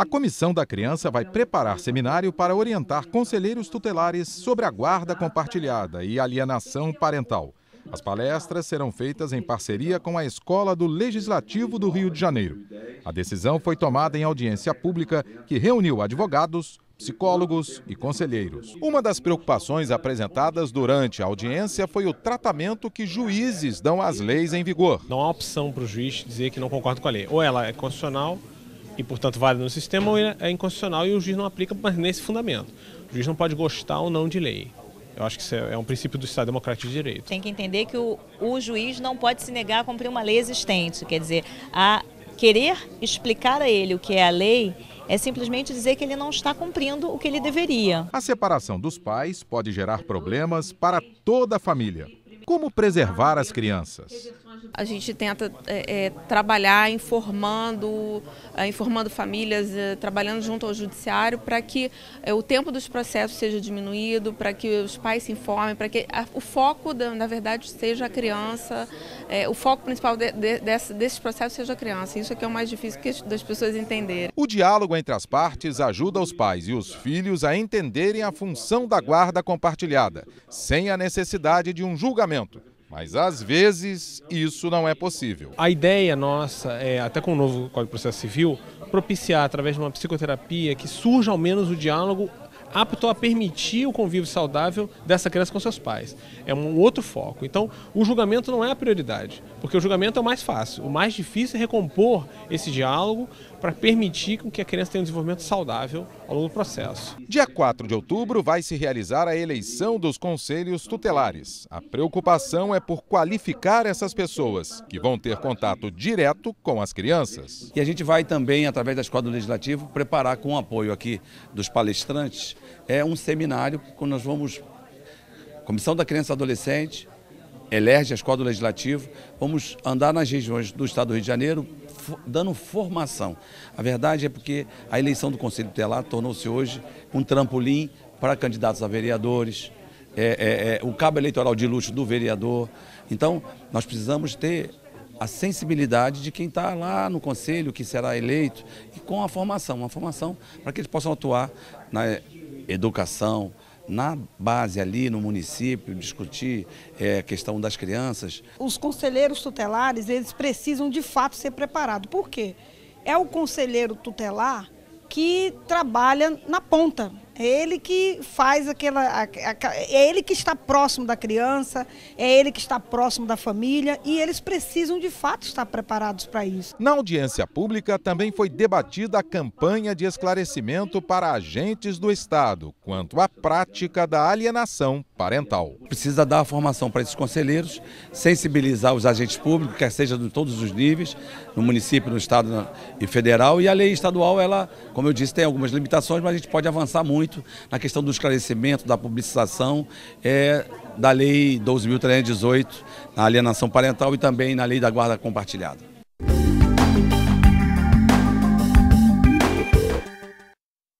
A comissão da criança vai preparar seminário para orientar conselheiros tutelares sobre a guarda compartilhada e alienação parental. As palestras serão feitas em parceria com a Escola do Legislativo do Rio de Janeiro. A decisão foi tomada em audiência pública que reuniu advogados, psicólogos e conselheiros. Uma das preocupações apresentadas durante a audiência foi o tratamento que juízes dão às leis em vigor. Não há opção para o juiz dizer que não concorda com a lei. Ou ela é constitucional e, portanto, válida no sistema, ou é inconstitucional e o juiz não aplica mas nesse fundamento. O juiz não pode gostar ou não de lei. Eu acho que isso é um princípio do Estado Democrático de Direito. Tem que entender que o, o juiz não pode se negar a cumprir uma lei existente. Quer dizer, a querer explicar a ele o que é a lei é simplesmente dizer que ele não está cumprindo o que ele deveria. A separação dos pais pode gerar problemas para toda a família. Como preservar as crianças? A gente tenta é, é, trabalhar informando, é, informando famílias, é, trabalhando junto ao judiciário para que é, o tempo dos processos seja diminuído, para que os pais se informem, para que a, o foco, da, na verdade, seja a criança, é, o foco principal de, de, desse, desses processos seja a criança. Isso é que é o mais difícil que, das pessoas entenderem. O diálogo entre as partes ajuda os pais e os filhos a entenderem a função da guarda compartilhada, sem a necessidade de um julgamento. Mas às vezes isso não é possível. A ideia nossa é, até com o novo Código de Processo Civil, propiciar através de uma psicoterapia que surja ao menos o diálogo apto a permitir o convívio saudável dessa criança com seus pais. É um outro foco. Então, o julgamento não é a prioridade, porque o julgamento é o mais fácil. O mais difícil é recompor esse diálogo para permitir que a criança tenha um desenvolvimento saudável ao longo do processo. Dia 4 de outubro vai se realizar a eleição dos conselhos tutelares. A preocupação é por qualificar essas pessoas, que vão ter contato direto com as crianças. E a gente vai também, através da Escola do Legislativo, preparar com o apoio aqui dos palestrantes é um seminário quando nós vamos Comissão da Criança e Adolescente, elege a Escola do Legislativo, vamos andar nas regiões do Estado do Rio de Janeiro dando formação. A verdade é porque a eleição do Conselho Tutelar tornou-se hoje um trampolim para candidatos a vereadores, é, é, é, o cabo eleitoral de luxo do vereador. Então, nós precisamos ter a sensibilidade de quem está lá no conselho, que será eleito, e com a formação, uma formação para que eles possam atuar na educação, na base ali no município, discutir é, a questão das crianças. Os conselheiros tutelares, eles precisam de fato ser preparados. Por quê? É o conselheiro tutelar que trabalha na ponta, é ele que faz aquela. É ele que está próximo da criança, é ele que está próximo da família e eles precisam de fato estar preparados para isso. Na audiência pública também foi debatida a campanha de esclarecimento para agentes do Estado quanto à prática da alienação parental. Precisa dar a formação para esses conselheiros, sensibilizar os agentes públicos, quer seja de todos os níveis, no município, no Estado e federal. E a lei estadual, ela, como eu disse, tem algumas limitações, mas a gente pode avançar muito muito na questão do esclarecimento, da publicização é, da Lei 12.318, na alienação parental e também na Lei da Guarda Compartilhada.